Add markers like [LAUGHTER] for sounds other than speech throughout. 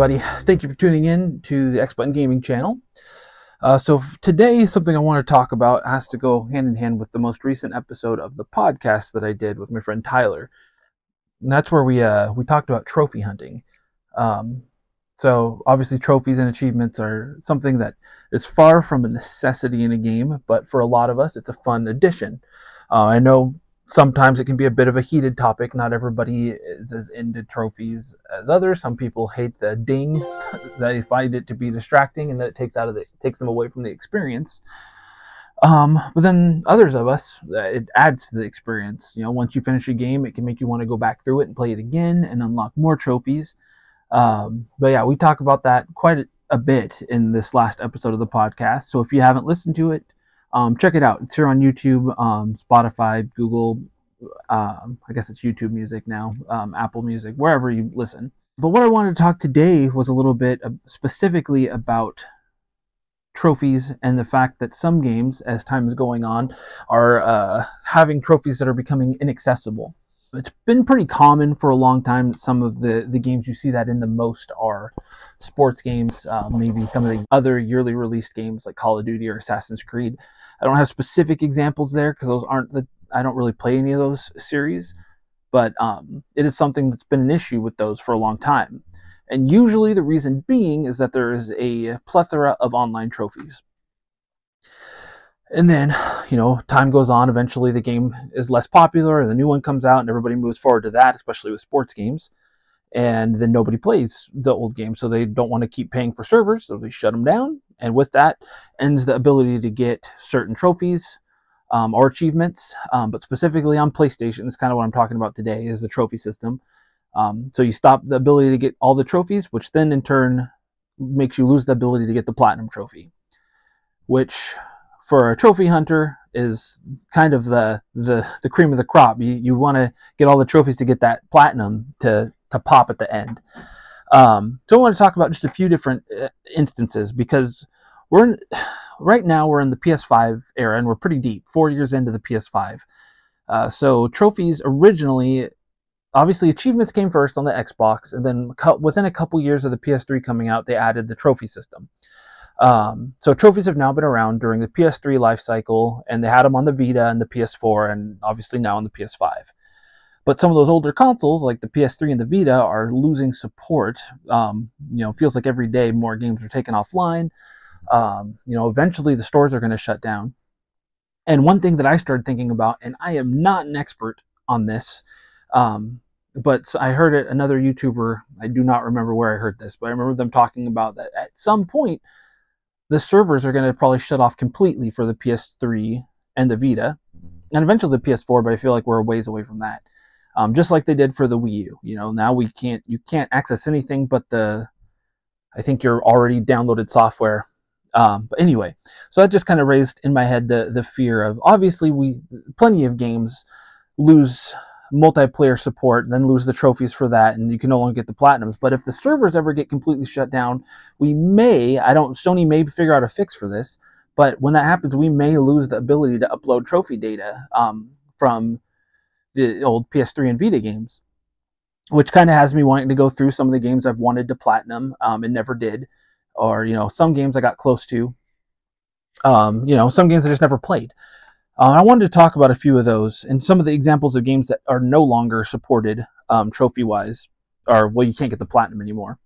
everybody? [SIGHS] Thank you for tuning in to the X Button Gaming channel. Uh, so today, something I want to talk about has to go hand in hand with the most recent episode of the podcast that I did with my friend Tyler. And that's where we uh, we talked about trophy hunting. Um, so obviously, trophies and achievements are something that is far from a necessity in a game, but for a lot of us, it's a fun addition. Uh, I know sometimes it can be a bit of a heated topic. Not everybody is as into trophies as others. Some people hate the ding; [LAUGHS] they find it to be distracting, and that it takes out of the takes them away from the experience. Um, but then others of us, uh, it adds to the experience. You know, once you finish a game, it can make you want to go back through it and play it again and unlock more trophies. Um, but yeah, we talk about that quite a, a bit in this last episode of the podcast. So if you haven't listened to it, um, check it out. It's here on YouTube, um, Spotify, Google. Um, I guess it's YouTube Music now, um, Apple Music, wherever you listen. But what I wanted to talk today was a little bit uh, specifically about trophies and the fact that some games, as time is going on, are uh, having trophies that are becoming inaccessible. It's been pretty common for a long time that some of the, the games you see that in the most are sports games, uh, maybe some of the other yearly released games like Call of Duty or Assassin's Creed. I don't have specific examples there because those aren't the I don't really play any of those series, but um, it is something that's been an issue with those for a long time. And usually the reason being is that there is a plethora of online trophies. And then, you know, time goes on. Eventually, the game is less popular, and the new one comes out, and everybody moves forward to that, especially with sports games. And then nobody plays the old game, so they don't want to keep paying for servers, so they shut them down. And with that ends the ability to get certain trophies um, or achievements. Um, but specifically on PlayStation, is kind of what I'm talking about today, is the trophy system. Um, so you stop the ability to get all the trophies, which then in turn makes you lose the ability to get the platinum trophy, which for a trophy hunter is kind of the the, the cream of the crop. You, you want to get all the trophies to get that platinum to to pop at the end. Um, so I want to talk about just a few different uh, instances because we're in, [SIGHS] right now we're in the PS5 era and we're pretty deep, four years into the PS5. Uh, so trophies originally, obviously achievements came first on the Xbox, and then within a couple years of the PS3 coming out, they added the trophy system. Um, so trophies have now been around during the PS3 life cycle, and they had them on the Vita and the PS4, and obviously now on the PS5. But some of those older consoles, like the PS3 and the Vita, are losing support. Um, you know, feels like every day more games are taken offline. Um, you know, eventually the stores are going to shut down. And one thing that I started thinking about, and I am not an expert on this, um, but I heard it another YouTuber. I do not remember where I heard this, but I remember them talking about that at some point the servers are going to probably shut off completely for the PS3 and the Vita, and eventually the PS4. But I feel like we're a ways away from that. Um, just like they did for the Wii U. You know, now we can't you can't access anything but the I think your already downloaded software. Um, but anyway, so that just kind of raised in my head the the fear of obviously we plenty of games lose multiplayer support, then lose the trophies for that, and you can no longer get the platinums. But if the servers ever get completely shut down, we may, I don't, Sony may figure out a fix for this, but when that happens, we may lose the ability to upload trophy data um, from the old PS3 and Vita games, which kind of has me wanting to go through some of the games I've wanted to platinum um, and never did, or, you know, some games I got close to. Um, you know, some games I just never played. Uh, I wanted to talk about a few of those and some of the examples of games that are no longer supported um, trophy wise, or well, you can't get the platinum anymore.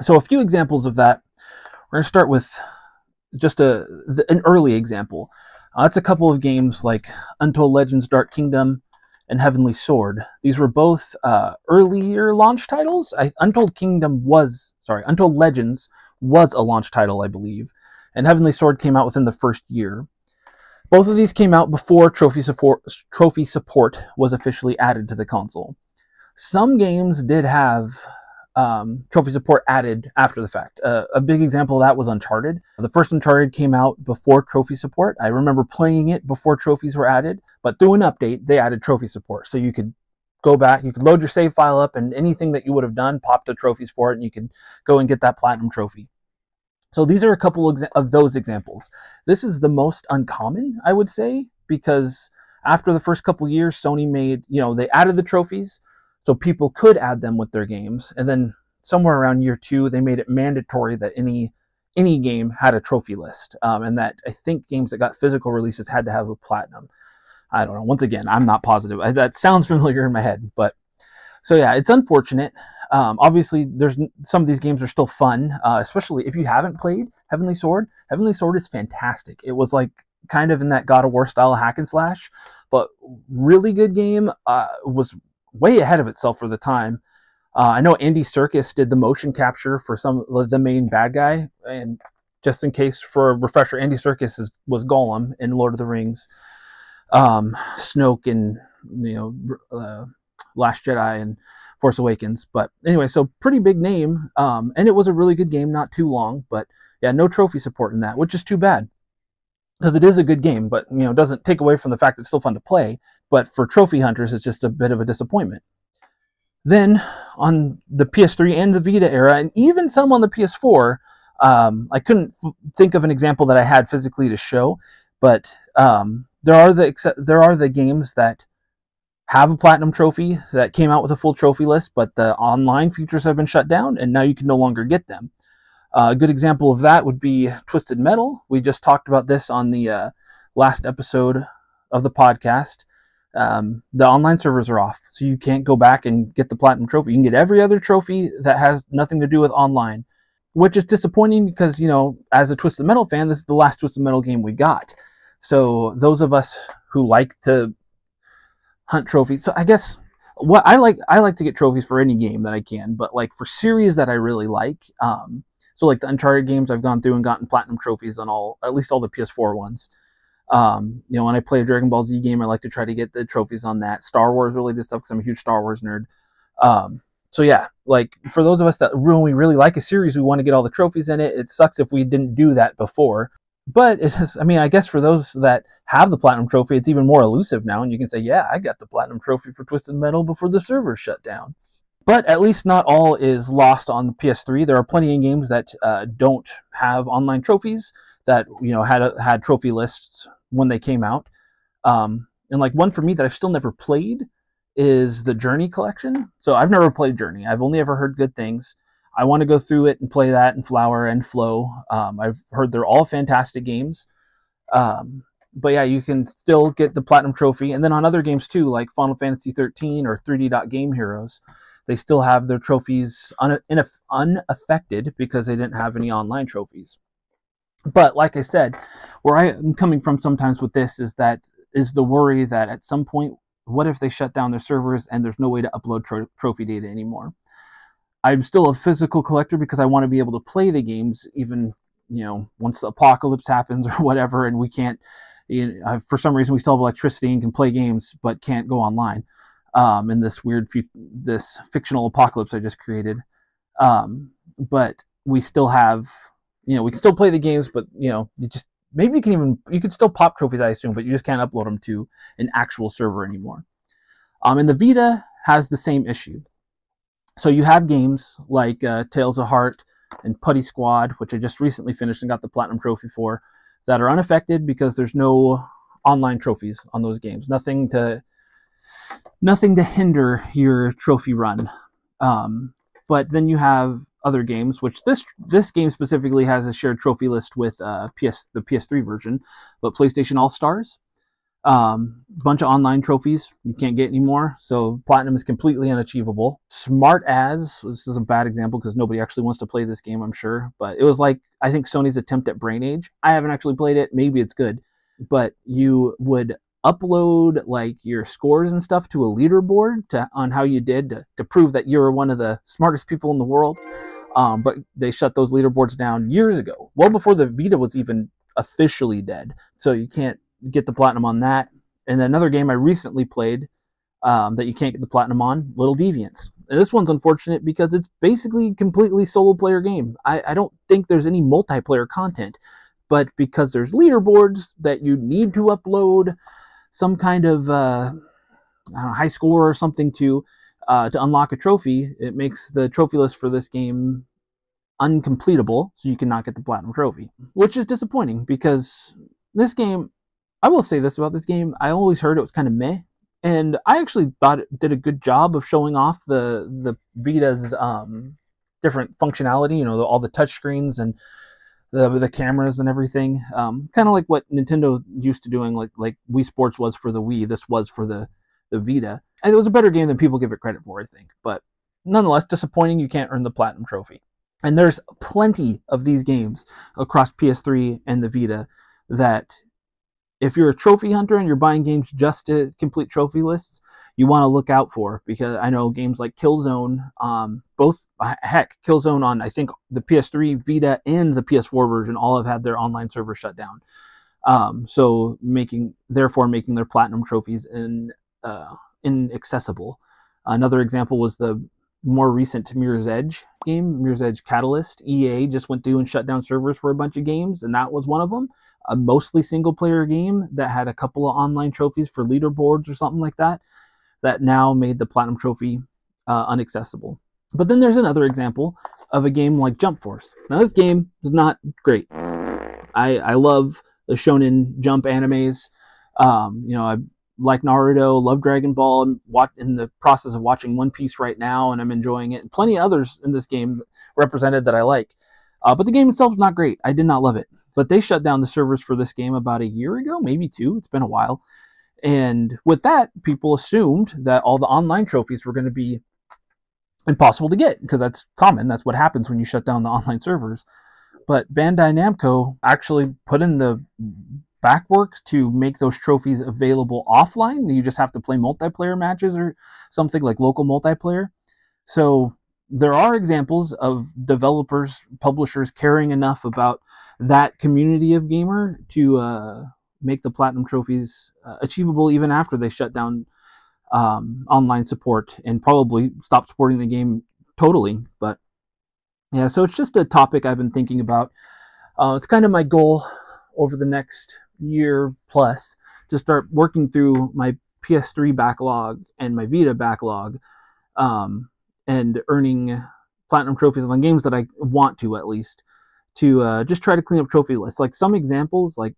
So, a few examples of that. We're going to start with just a an early example. Uh, that's a couple of games like Untold Legends Dark Kingdom and Heavenly Sword. These were both uh, earlier launch titles. I, Untold Kingdom was, sorry, Untold Legends was a launch title, I believe, and Heavenly Sword came out within the first year. Both of these came out before trophy support, trophy support was officially added to the console. Some games did have um, trophy support added after the fact. Uh, a big example of that was Uncharted. The first Uncharted came out before trophy support. I remember playing it before trophies were added, but through an update, they added trophy support. So you could go back, you could load your save file up, and anything that you would have done popped the trophies for it, and you could go and get that platinum trophy. So these are a couple of those examples. This is the most uncommon, I would say, because after the first couple years, Sony made, you know, they added the trophies so people could add them with their games. And then somewhere around year two, they made it mandatory that any any game had a trophy list, um, and that I think games that got physical releases had to have a platinum. I don't know. Once again, I'm not positive. I, that sounds [LAUGHS] familiar in my head, but so yeah, it's unfortunate. Um, obviously, there's some of these games are still fun, uh, especially if you haven't played Heavenly Sword. Heavenly Sword is fantastic. It was like kind of in that God of War style hack and slash, but really good game. Uh, was way ahead of itself for the time. Uh, I know Andy Serkis did the motion capture for some the main bad guy, and just in case for a refresher, Andy Serkis is, was Gollum in Lord of the Rings, um, Snoke and you know uh, Last Jedi and Force Awakens. But anyway, so pretty big name, um, and it was a really good game, not too long, but yeah, no trophy support in that, which is too bad because it is a good game, but you know doesn't take away from the fact that it's still fun to play. But for trophy hunters, it's just a bit of a disappointment. Then on the PS3 and the Vita era, and even some on the PS4, um, I couldn't f- think of an example that I had physically to show, but um, there are the there are the games that have a platinum trophy that came out with a full trophy list, but the online features have been shut down, and now you can no longer get them. Uh, a good example of that would be Twisted Metal. We just talked about this on the uh, last episode of the podcast um, the online servers are off, so you can't go back and get the platinum trophy. You can get every other trophy that has nothing to do with online, which is disappointing because you know, as a Twisted Metal fan, this is the last Twisted Metal game we got. So those of us who like to hunt trophies, so I guess what I like, I like to get trophies for any game that I can, but like for series that I really like, um, so like the Uncharted games, I've gone through and gotten platinum trophies on all, at least all the PS4 ones. Um, you know, when I play a Dragon Ball Z game, I like to try to get the trophies on that. Star Wars related stuff because I'm a huge Star Wars nerd. Um, so yeah, like for those of us that we really like a series, we want to get all the trophies in it. It sucks if we didn't do that before. But it is, I mean, I guess for those that have the platinum trophy, it's even more elusive now, and you can say, "Yeah, I got the platinum trophy for Twisted Metal before the server shut down." But at least not all is lost on the PS3. There are plenty of games that uh, don't have online trophies that you know had a, had trophy lists when they came out. Um, and like one for me that I've still never played is the Journey collection. So I've never played Journey. I've only ever heard good things. I want to go through it and play that and Flower and Flow. Um, I've heard they're all fantastic games. Um, but yeah, you can still get the platinum trophy, and then on other games too, like Final Fantasy 13 or 3D Dot Game Heroes, they still have their trophies un- unaffected because they didn't have any online trophies. But like I said, where I'm coming from sometimes with this is that is the worry that at some point, what if they shut down their servers and there's no way to upload tro- trophy data anymore? I'm still a physical collector because I want to be able to play the games even you know once the apocalypse happens [LAUGHS] or whatever, and we can't. You know, for some reason, we still have electricity and can play games, but can't go online. Um, in this weird, this fictional apocalypse I just created, um, but we still have you know, we can still play the games, but you know, you just maybe you can even you can still pop trophies, I assume, but you just can't upload them to an actual server anymore. Um, and the Vita has the same issue. So you have games like uh, Tales of Heart and Putty Squad, which I just recently finished and got the platinum trophy for, that are unaffected because there's no online trophies on those games. Nothing to nothing to hinder your trophy run. Um, but then you have other games, which this this game specifically has a shared trophy list with uh, PS the PS3 version, but PlayStation All Stars, um, bunch of online trophies you can't get anymore. So platinum is completely unachievable. Smart as this is a bad example because nobody actually wants to play this game, I'm sure. But it was like I think Sony's attempt at Brain Age. I haven't actually played it. Maybe it's good, but you would upload like your scores and stuff to a leaderboard to, on how you did to, to prove that you're one of the smartest people in the world. Um, but they shut those leaderboards down years ago, well before the Vita was even officially dead. So you can't get the platinum on that. And another game I recently played um, that you can't get the platinum on, Little Deviants. And this one's unfortunate because it's basically completely solo player game. I, I don't think there's any multiplayer content, but because there's leaderboards that you need to upload some kind of uh, know, high score or something to uh, to unlock a trophy, it makes the trophy list for this game uncompletable, so you cannot get the platinum trophy, which is disappointing because this game. I will say this about this game: I always heard it was kind of meh, and I actually thought it did a good job of showing off the the Vita's um, different functionality. You know, the, all the touch screens and the the cameras and everything. Um, kind of like what Nintendo used to doing, like like Wii Sports was for the Wii. This was for the the Vita, and it was a better game than people give it credit for, I think. But nonetheless, disappointing. You can't earn the platinum trophy. And there's plenty of these games across PS3 and the Vita that if you're a trophy hunter and you're buying games just to complete trophy lists, you want to look out for because I know games like Killzone, um, both heck, Killzone on I think the PS3, Vita, and the PS4 version all have had their online server shut down. Um, so making therefore making their platinum trophies in uh, inaccessible. Another example was the more recent Mirror's Edge game, Mirror's Edge Catalyst. EA just went through and shut down servers for a bunch of games, and that was one of them. A mostly single player game that had a couple of online trophies for leaderboards or something like that, that now made the Platinum Trophy uh, unaccessible. But then there's another example of a game like Jump Force. Now, this game is not great. I, I love the shonen jump animes. Um, you know, I like Naruto, love Dragon Ball. I'm in the process of watching One Piece right now, and I'm enjoying it. And plenty of others in this game represented that I like. Uh, but the game itself is not great. I did not love it. But they shut down the servers for this game about a year ago, maybe two. It's been a while. And with that, people assumed that all the online trophies were going to be impossible to get because that's common. That's what happens when you shut down the online servers. But Bandai Namco actually put in the backwork to make those trophies available offline. You just have to play multiplayer matches or something like local multiplayer. So there are examples of developers, publishers caring enough about that community of gamer to uh, make the platinum trophies uh, achievable even after they shut down um, online support and probably stop supporting the game totally. But yeah, so it's just a topic I've been thinking about. Uh, it's kind of my goal over the next year plus to start working through my PS3 backlog and my Vita backlog um, and earning platinum trophies on games that I want to at least to uh, just try to clean up trophy lists. Like some examples, like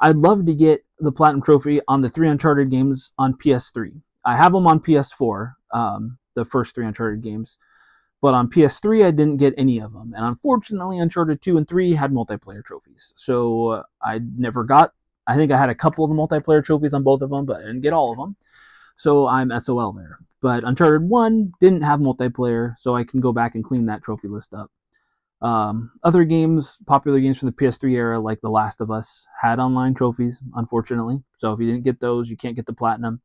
I'd love to get the platinum trophy on the three Uncharted games on PS3. I have them on PS4, um, the first three Uncharted games. But on PS3, I didn't get any of them. And unfortunately, Uncharted 2 and 3 had multiplayer trophies. So uh, I never got, I think I had a couple of the multiplayer trophies on both of them, but I didn't get all of them. So I'm SOL there. But Uncharted 1 didn't have multiplayer, so I can go back and clean that trophy list up. Um, other games, popular games from the PS3 era, like The Last of Us, had online trophies, unfortunately. So if you didn't get those, you can't get the platinum.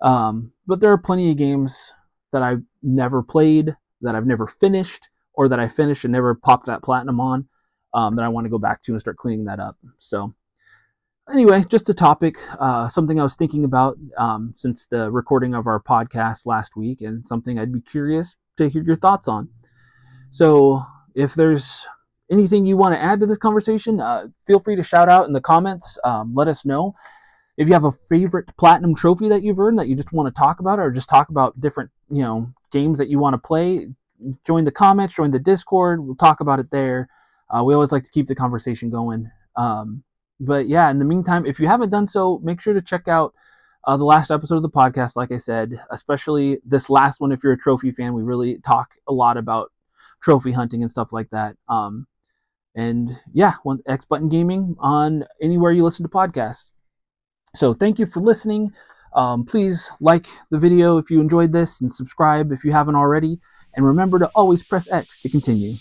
Um, but there are plenty of games that I've never played that I've never finished or that I finished and never popped that platinum on um, that I want to go back to and start cleaning that up. So, anyway, just a topic, uh, something I was thinking about um, since the recording of our podcast last week, and something I'd be curious to hear your thoughts on. So, if there's anything you want to add to this conversation, uh, feel free to shout out in the comments. Um, let us know. If you have a favorite platinum trophy that you've earned that you just want to talk about, or just talk about different, you know, games that you want to play, join the comments, join the Discord. We'll talk about it there. Uh, we always like to keep the conversation going. Um, but yeah, in the meantime, if you haven't done so, make sure to check out uh, the last episode of the podcast. Like I said, especially this last one, if you're a trophy fan, we really talk a lot about trophy hunting and stuff like that. Um, and yeah, one X Button Gaming on anywhere you listen to podcasts. So thank you for listening. Um, please like the video if you enjoyed this and subscribe if you haven't already. And remember to always press X to continue.